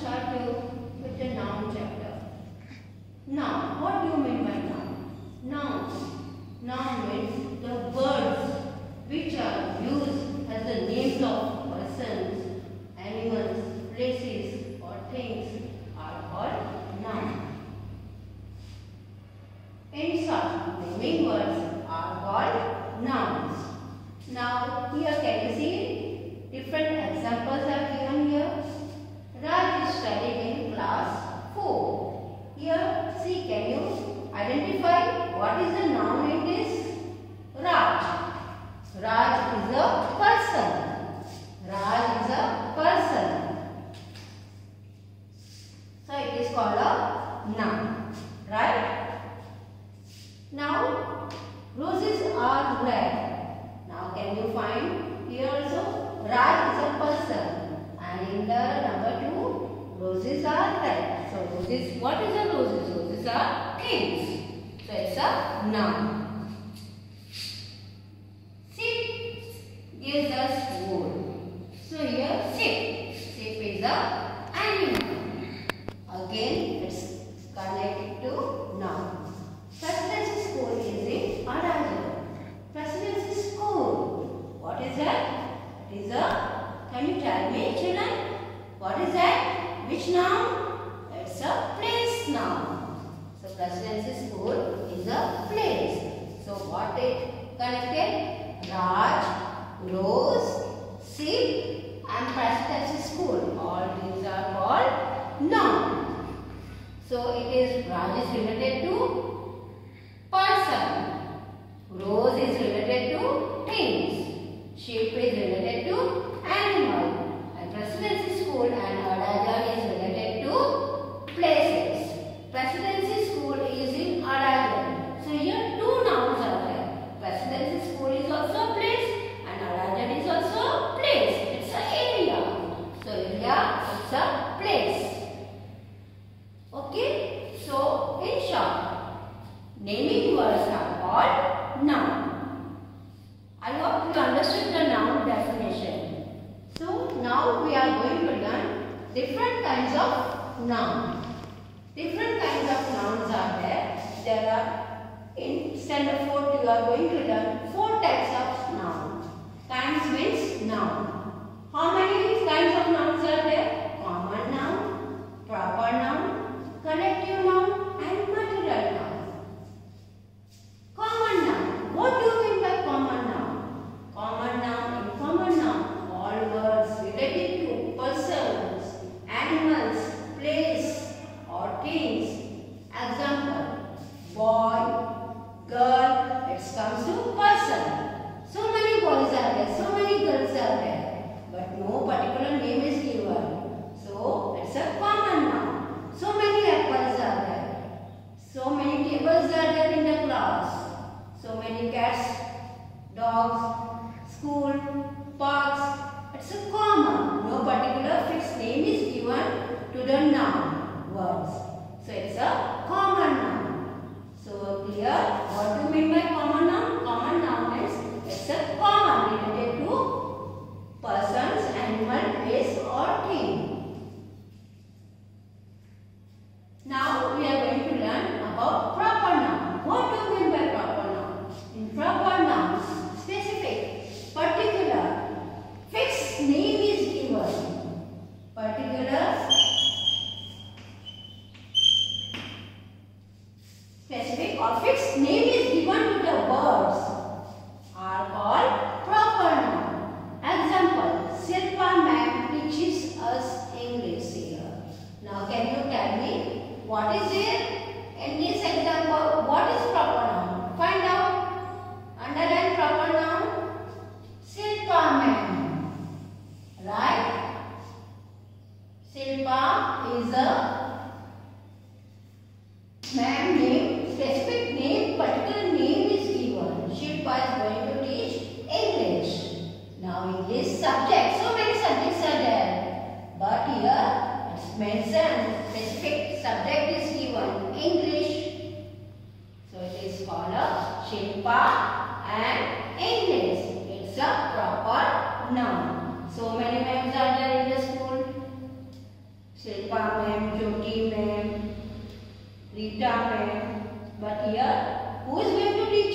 start with the noun chapter. Noun. What do you mean by noun? Nouns. Noun means the words which are used as the names of persons, animals, places or things are called noun. In short, naming words are called nouns. Now here can you see different examples are given here. Raj is studying in class 4. Here see can you identify what is the noun in this? Raj. Raj is a person. Raj is a person. So it is called a noun. Right? Now roses are red. Now can you find here also Raj is a person and in the number two roses are red. So roses what is a roses? Roses are things. So it's a noun. Sheep gives us wool. So here sheep. Sheep is a animal. Again it's connected to noun. Presidency school is in Adajan. Presidency school. What is that? It is a, can you tell me children? What is that? Which noun? It's a place noun. So presidency school is a place. So what it connected? Raj, Rose, Sheep and presidency school. All these are called noun. So it is Raj is related to person. Rose is related to things. Sheep is related to animal. And presidency school and Adajan is related to places. Presidency school is in Adajan. So here two nouns are there. Presidency school is also a place and Adajan is also a place. It's an area. So area is a place. Okay. So in short, naming words are called noun. I hope you understood the noun definition. So now we are going to learn different kinds of noun. Different kinds of nouns are there. There are in standard 4 you are going to learn four types of noun. Kinds means noun. How many kinds of nouns are there? Common noun, proper noun, collective noun and material noun. Common noun. What do you mean by common noun? Common noun in common noun. All words related to persons, animals, place or things. Example. Boy, girl. It comes to person. So many boys are there. So many girls are there. But no particular name is given. So it's a common noun. So many apples are there. So many tables are there in the class. So many cats, dogs, school, parks. It's a common. No particular fixed name is given to the noun words. So it's a common noun. So clear? What do you mean by common noun? Common noun means it's a common related to persons, animal, place or thing. Now we are going to learn about proper noun. What do you mean by proper noun? In proper nouns, specific, particular, fixed name is given. Particular, specific or Shilpa and English. It's a proper noun. So many names are there in the school. Shilpa ma'am, Jyoti ma'am, Rita ma'am. But here, who is going to teach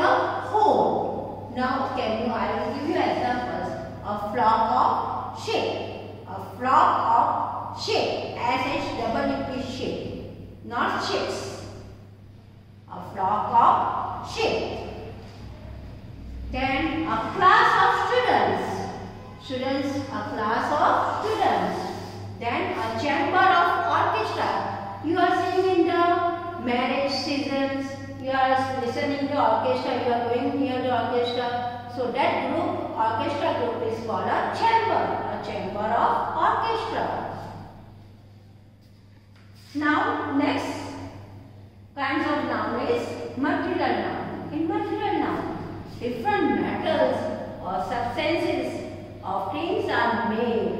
whole. Now, can you? I will give you examples. A flock of sheep. A flock of sheep. S H E P sheep. Not ships. A flock of sheep. Then a class of students. Students, a class of students. Then a chamber of orchestra. You are singing in the marriage seasons. You are listening to orchestra. You are going near the orchestra. So that group, orchestra group is called a chamber. A chamber of orchestra. Now next kinds of noun is material noun. In material noun, different metals or substances of things are made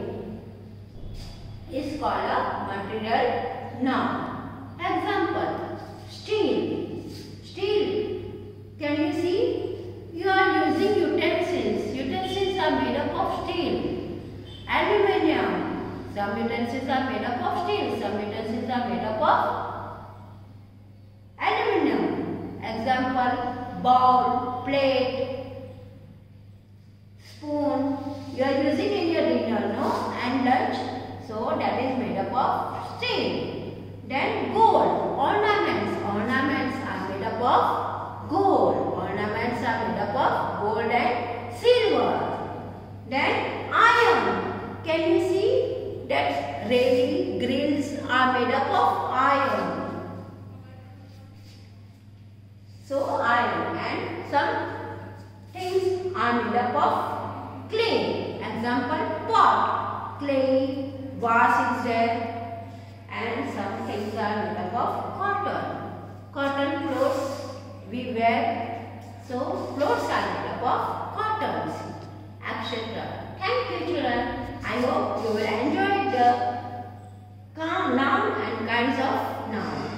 is called a material noun. Example, steel. Steel. Can you see? You are using utensils. Utensils are made up of steel. Aluminium. Some utensils are made up of steel. Some utensils are made up of aluminium. Example, bowl, plate, spoon. You are using in your dinner, no? And lunch. So that is made up of steel. Then gold, ornaments. Ornaments are made up of gold. Ornaments are made up of gold and silver. Then iron. Can you see that railing grills are made up of iron. So iron and some things are made up of clay. Example pot, clay, vase is there and some things are made up of cotton. Cotton clothes we wear. So clothes are made up of cottons, etc. Thank you children. I hope you will enjoy the noun and kinds of